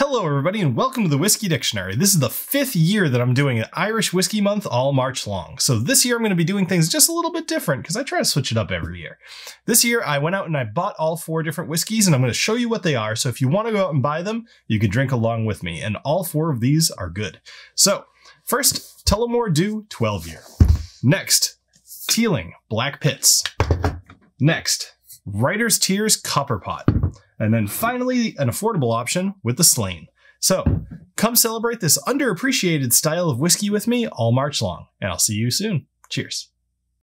Hello, everybody, and welcome to the Whiskey Dictionary. This is the fifth year that I'm doing an Irish Whiskey Month all March long. So this year I'm going to be doing things just a little bit different because I try to switch it up every year. This year I went out and I bought all four different whiskeys and I'm going to show you what they are. So if you want to go out and buy them, you can drink along with me. And all four of these are good. So first, Tullamore Dew 12 year. Next, Teeling Blackpitts. Next, Writer's Tears Copper Pot. And then finally, an affordable option with the Slane. So come celebrate this underappreciated style of whiskey with me all March long, and I'll see you soon. Cheers.